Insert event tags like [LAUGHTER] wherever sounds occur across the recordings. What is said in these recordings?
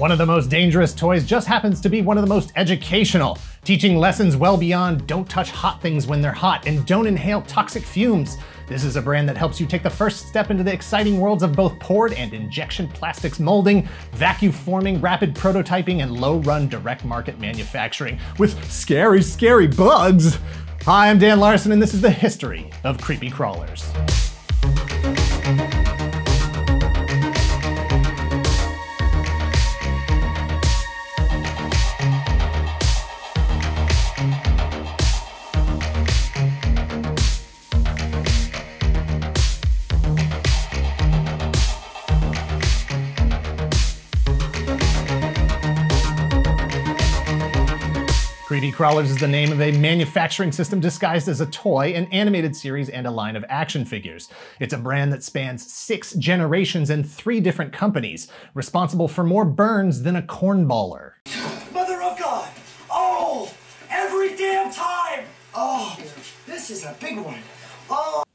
One of the most dangerous toys just happens to be one of the most educational, teaching lessons well beyond don't touch hot things when they're hot and don't inhale toxic fumes. This is a brand that helps you take the first step into the exciting worlds of both poured and injection plastics molding, vacuum forming, rapid prototyping, and low run direct market manufacturing with scary, scary bugs. Hi, I'm Dan Larson, and this is the history of creepy crawlers. Creepy Crawlers is the name of a manufacturing system disguised as a toy, an animated series, and a line of action figures. It's a brand that spans six generations and three different companies, responsible for more burns than a cornballer.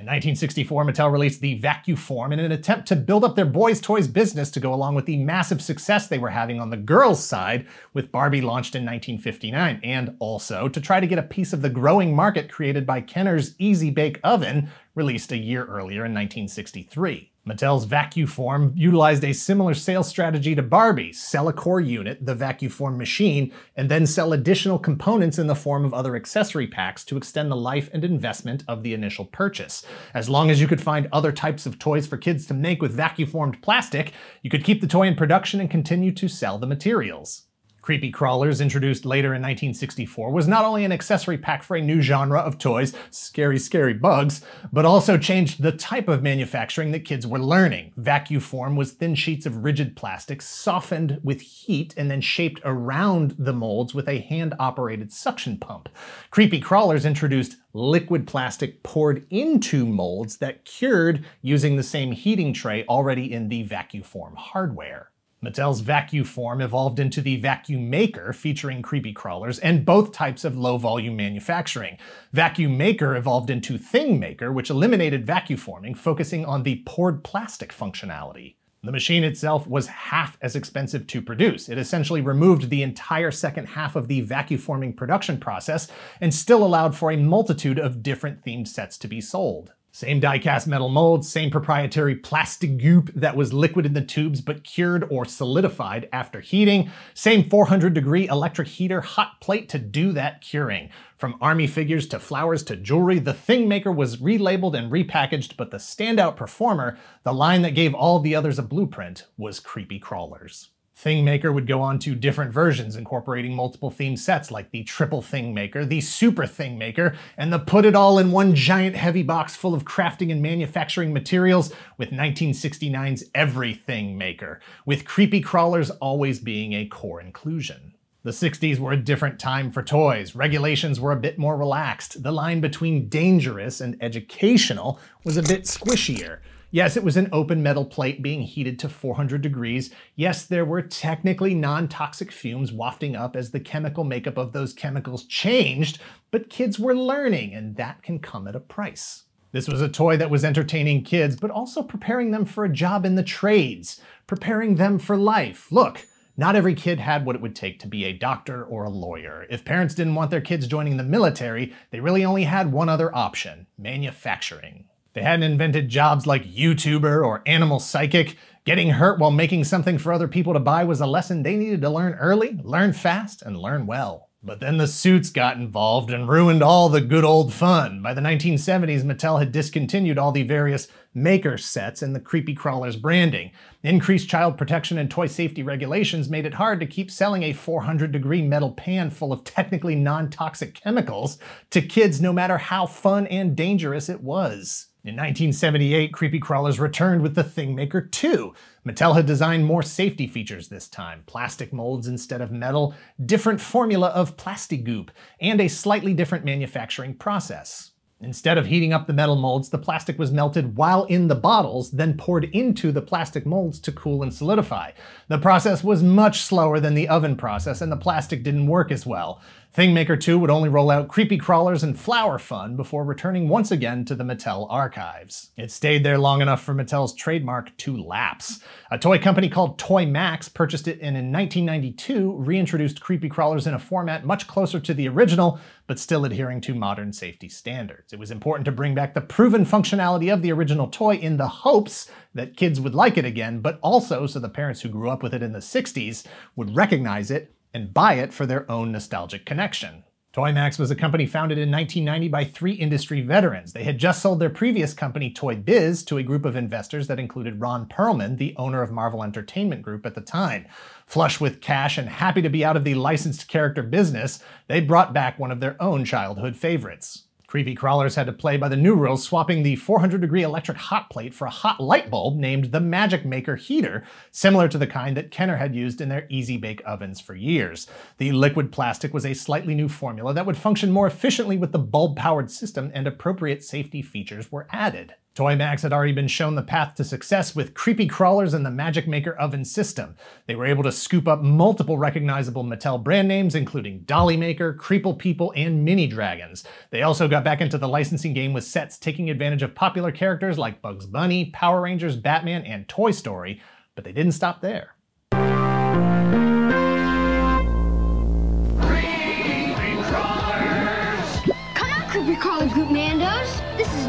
In 1964, Mattel released the Vacuform in an attempt to build up their boys' toys business to go along with the massive success they were having on the girls' side, with Barbie launched in 1959, and also to try to get a piece of the growing market created by Kenner's Easy Bake Oven, released a year earlier in 1963. Mattel's Vacuform utilized a similar sales strategy to Barbie, sell a core unit, the Vacuform machine, and then sell additional components in the form of other accessory packs to extend the life and investment of the initial purchase. As long as you could find other types of toys for kids to make with vacuformed plastic, you could keep the toy in production and continue to sell the materials. Creepy Crawlers, introduced later in 1964, was not only an accessory pack for a new genre of toys, scary, scary bugs, but also changed the type of manufacturing that kids were learning. Vacuform was thin sheets of rigid plastic, softened with heat, and then shaped around the molds with a hand operated suction pump. Creepy Crawlers introduced liquid plastic poured into molds that cured using the same heating tray already in the Vacuform hardware. Mattel's Vacuform evolved into the Vacuum Maker, featuring creepy crawlers, and both types of low volume manufacturing. Vacuum Maker evolved into Thing Maker, which eliminated vacuforming, focusing on the poured plastic functionality. The machine itself was half as expensive to produce. It essentially removed the entire second half of the vacuforming production process and still allowed for a multitude of different themed sets to be sold. Same die-cast metal molds, same proprietary plastic goop that was liquid in the tubes but cured or solidified after heating, same 400 degree electric heater hot plate to do that curing. From army figures to flowers to jewelry, the Thing Maker was relabeled and repackaged, but the standout performer, the line that gave all the others a blueprint, was Creepy Crawlers. Thingmaker would go on to different versions, incorporating multiple theme sets like the Triple Thingmaker, the Super Thingmaker, and the put it all in one giant heavy box full of crafting and manufacturing materials with 1969's Everything Maker, with creepy crawlers always being a core inclusion. The 60s were a different time for toys. Regulations were a bit more relaxed. The line between dangerous and educational was a bit squishier. Yes, it was an open metal plate being heated to 400 degrees. Yes, there were technically non-toxic fumes wafting up as the chemical makeup of those chemicals changed, but kids were learning, and that can come at a price. This was a toy that was entertaining kids, but also preparing them for a job in the trades, preparing them for life. Look, not every kid had what it would take to be a doctor or a lawyer. If parents didn't want their kids joining the military, they really only had one other option manufacturing. They hadn't invented jobs like YouTuber or animal psychic. Getting hurt while making something for other people to buy was a lesson they needed to learn early, learn fast, and learn well. But then the suits got involved and ruined all the good old fun. By the 1970s, Mattel had discontinued all the various maker sets and the creepy crawlers branding. Increased child protection and toy safety regulations made it hard to keep selling a 400 degree metal pan full of technically non-toxic chemicals to kids no matter how fun and dangerous it was. In 1978, Creepy Crawlers returned with the Thingmaker 2. Mattel had designed more safety features this time, plastic molds instead of metal, different formula of Plastigoop, and a slightly different manufacturing process. Instead of heating up the metal molds, the plastic was melted while in the bottles, then poured into the plastic molds to cool and solidify. The process was much slower than the oven process, and the plastic didn't work as well. Thingmaker 2 would only roll out Creepy Crawlers and Flower Fun before returning once again to the Mattel archives. It stayed there long enough for Mattel's trademark to lapse. A toy company called Toymax purchased it and in 1992 reintroduced Creepy Crawlers in a format much closer to the original, but still adhering to modern safety standards. It was important to bring back the proven functionality of the original toy in the hopes that kids would like it again, but also so the parents who grew up with it in the 60s would recognize it and buy it for their own nostalgic connection. Toymax was a company founded in 1990 by three industry veterans. They had just sold their previous company, Toy Biz, to a group of investors that included Ron Perelman, the owner of Marvel Entertainment Group at the time. Flush with cash and happy to be out of the licensed character business, they brought back one of their own childhood favorites. Creepy crawlers had to play by the new rules, swapping the 400 degree electric hot plate for a hot light bulb named the Magic Maker heater, similar to the kind that Kenner had used in their Easy Bake ovens for years. The liquid plastic was a slightly new formula that would function more efficiently with the bulb powered system, and appropriate safety features were added. Toymax had already been shown the path to success with creepy crawlers and the Magic Maker oven system. They were able to scoop up multiple recognizable Mattel brand names, including Dolly Maker, Creeple People, and Mini Dragons. They also got back into the licensing game with sets taking advantage of popular characters like Bugs Bunny, Power Rangers, Batman, and Toy Story, but they didn't stop there.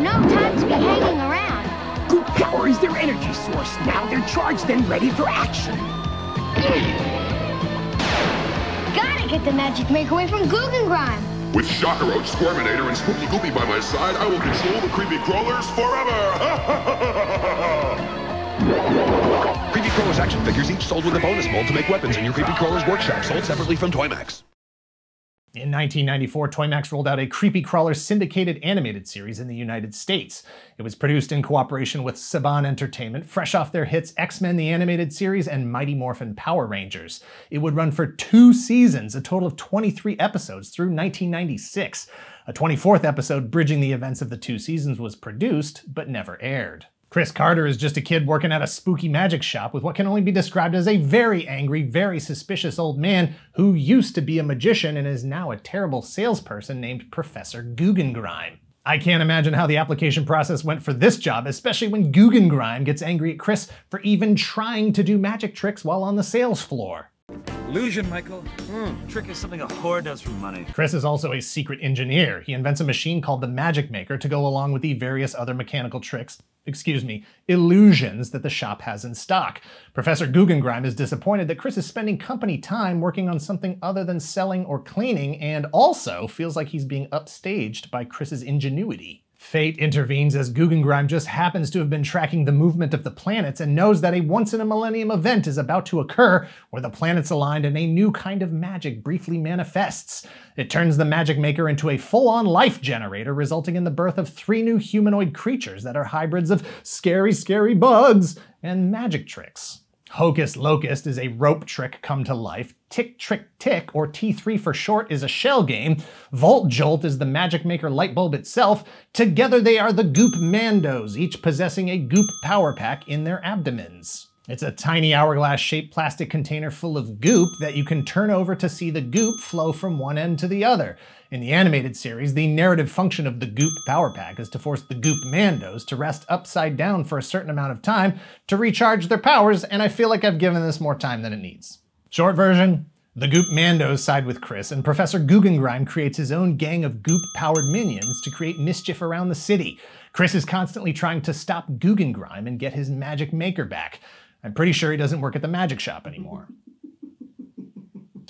No time to be hanging around. Goop power is their energy source. Now they're charged and ready for action. Gotta get the magic maker away from Guggengrime. With Shockaroach, Squirminator, and Spooky Goopy by my side, I will control the creepy crawlers forever! [LAUGHS] Creepy Crawlers action figures each sold with a bonus mold to make weapons in your Creepy Crawlers workshop, sold separately from Toymax. In 1994, Toymax rolled out a Creepy Crawler syndicated animated series in the United States. It was produced in cooperation with Saban Entertainment, fresh off their hits X-Men the Animated Series and Mighty Morphin Power Rangers. It would run for two seasons, a total of 23 episodes, through 1996. A 24th episode bridging the events of the two seasons was produced, but never aired. Chris Carter is just a kid working at a spooky magic shop with what can only be described as a very angry, very suspicious old man who used to be a magician and is now a terrible salesperson named Professor Guggengrime. I can't imagine how the application process went for this job, especially when Guggengrime gets angry at Chris for even trying to do magic tricks while on the sales floor. Illusion, Michael. Mm, trick is something a whore does for money. Chris is also a secret engineer. He invents a machine called the Magic Maker to go along with the various other mechanical tricks, excuse me, illusions that the shop has in stock. Professor Guggengrime is disappointed that Chris is spending company time working on something other than selling or cleaning, and also feels like he's being upstaged by Chris's ingenuity. Fate intervenes as Guggengrime just happens to have been tracking the movement of the planets and knows that a once in a millennium event is about to occur where the planets aligned and a new kind of magic briefly manifests. It turns the Magic Maker into a full on life generator, resulting in the birth of three new humanoid creatures that are hybrids of scary, scary bugs and magic tricks. Hocus Locust is a rope trick come to life. Tick Trick Tick, or T3 for short, is a shell game. Volt Jolt is the Magic Maker light bulb itself. Together they are the Goop Mandos, each possessing a Goop power pack in their abdomens. It's a tiny hourglass shaped plastic container full of goop that you can turn over to see the goop flow from one end to the other. In the animated series, the narrative function of the Goop Power Pack is to force the Goop Mandos to rest upside down for a certain amount of time to recharge their powers, and I feel like I've given this more time than it needs. Short version, the Goop Mandos side with Chris, and Professor Guggengrime creates his own gang of Goop-powered minions to create mischief around the city. Chris is constantly trying to stop Guggengrime and get his magic maker back. I'm pretty sure he doesn't work at the magic shop anymore.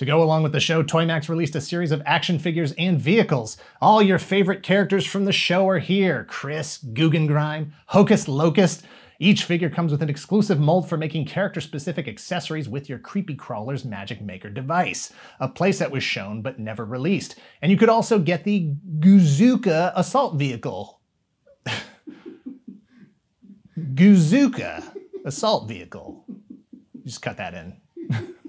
To go along with the show, Toymax released a series of action figures and vehicles. All your favorite characters from the show are here Chris, Guggengrime, Hocus Locust. Each figure comes with an exclusive mold for making character specific accessories with your Creepy Crawler's Magic Maker device. A playset was shown but never released. And you could also get the Guzuka assault vehicle. [LAUGHS] Guzuka assault vehicle. Just cut that in. [LAUGHS]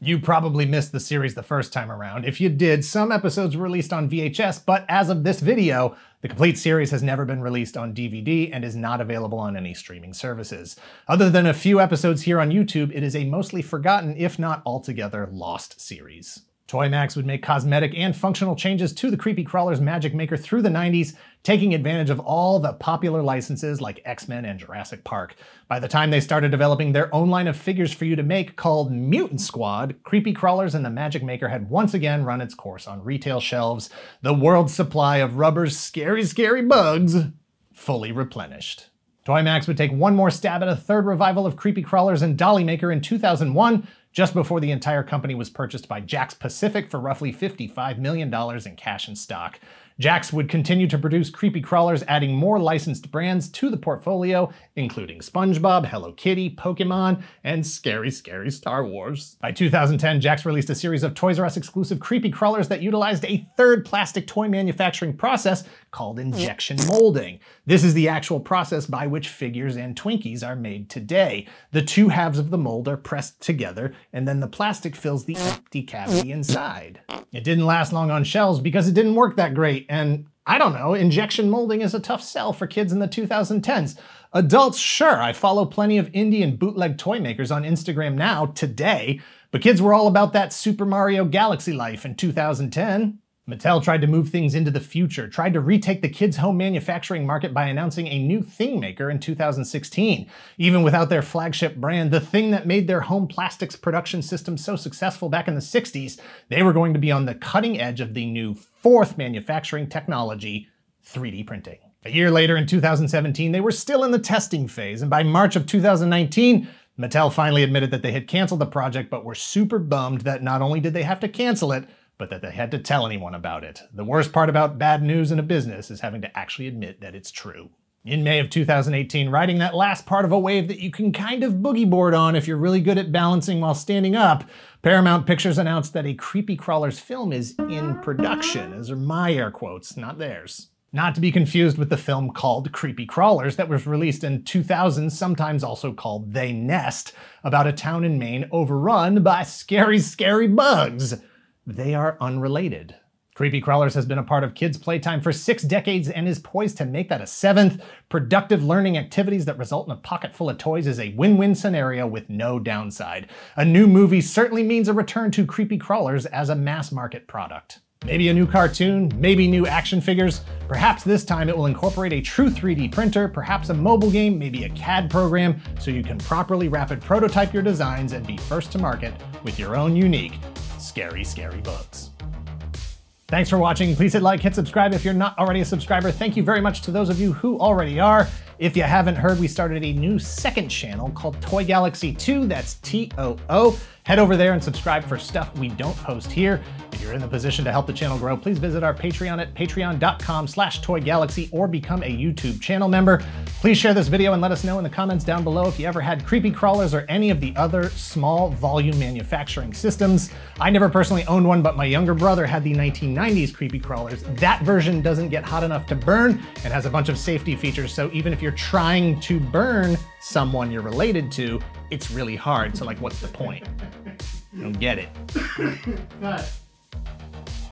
You probably missed the series the first time around. If you did, some episodes were released on VHS, but as of this video, the complete series has never been released on DVD and is not available on any streaming services. Other than a few episodes here on YouTube, it is a mostly forgotten, if not altogether lost series. Toymax would make cosmetic and functional changes to the Creepy Crawlers Magic Maker through the 90s, taking advantage of all the popular licenses like X-Men and Jurassic Park. By the time they started developing their own line of figures for you to make called Mutant Squad, Creepy Crawlers and the Magic Maker had once again run its course on retail shelves, the world's supply of rubber's scary, scary bugs fully replenished. Toymax would take one more stab at a third revival of Creepy Crawlers and Dolly Maker in 2001, just before the entire company was purchased by Jakks Pacific for roughly $55 million in cash and stock. Jakks would continue to produce creepy crawlers, adding more licensed brands to the portfolio, including SpongeBob, Hello Kitty, Pokemon, and scary, scary Star Wars. By 2010, Jakks released a series of Toys R Us exclusive creepy crawlers that utilized a third plastic toy manufacturing process called injection molding. This is the actual process by which figures and Twinkies are made today. The two halves of the mold are pressed together, and then the plastic fills the empty cavity inside. It didn't last long on shelves because it didn't work that great, and I don't know, injection molding is a tough sell for kids in the 2010s. Adults, sure, I follow plenty of indie and bootleg toy makers on Instagram now, today, but kids were all about that Super Mario Galaxy life in 2010. Mattel tried to move things into the future, tried to retake the kids' home manufacturing market by announcing a new Thing Maker in 2016. Even without their flagship brand, the thing that made their home plastics production system so successful back in the 60s, they were going to be on the cutting edge of the new fourth manufacturing technology, 3D printing. A year later, in 2017, they were still in the testing phase, and by March of 2019, Mattel finally admitted that they had canceled the project, but were super bummed that not only did they have to cancel it, but that they had to tell anyone about it. The worst part about bad news in a business is having to actually admit that it's true. In May of 2018, riding that last part of a wave that you can kind of boogie board on if you're really good at balancing while standing up, Paramount Pictures announced that a Creepy Crawlers film is in production. Those are my air quotes, not theirs. Not to be confused with the film called Creepy Crawlers that was released in 2000, sometimes also called They Nest, about a town in Maine overrun by scary, scary bugs. They are unrelated. Creepy Crawlers has been a part of kids' playtime for six decades and is poised to make that a seventh. Productive learning activities that result in a pocket full of toys is a win-win scenario with no downside. A new movie certainly means a return to Creepy Crawlers as a mass market product. Maybe a new cartoon, maybe new action figures. Perhaps this time it will incorporate a true 3D printer, perhaps a mobile game, maybe a CAD program, so you can properly rapid prototype your designs and be first to market with your own unique scary, scary bugs. Thanks for watching. Please hit like, hit subscribe if you're not already a subscriber. Thank you very much to those of you who already are. If you haven't heard, we started a new second channel called Toy Galaxy 2, that's T-O-O. Head over there and subscribe for stuff we don't post here. If you're in the position to help the channel grow, please visit our Patreon at patreon.com slash toygalaxy or become a YouTube channel member. Please share this video and let us know in the comments down below if you ever had creepy crawlers or any of the other small volume manufacturing systems. I never personally owned one, but my younger brother had the 1990s creepy crawlers. That version doesn't get hot enough to burn and has a bunch of safety features, so even if you're trying to burn someone you're related to, it's really hard. So like, what's the point? I don't get it. [LAUGHS]